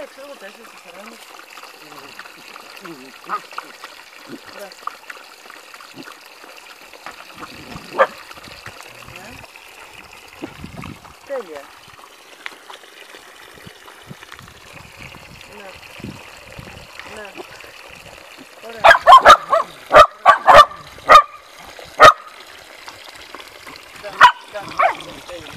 Ε, ξέρω εγώ τέσσερα. Τέλεια. Ναι. Ναι. Ωραία. Τέλεια.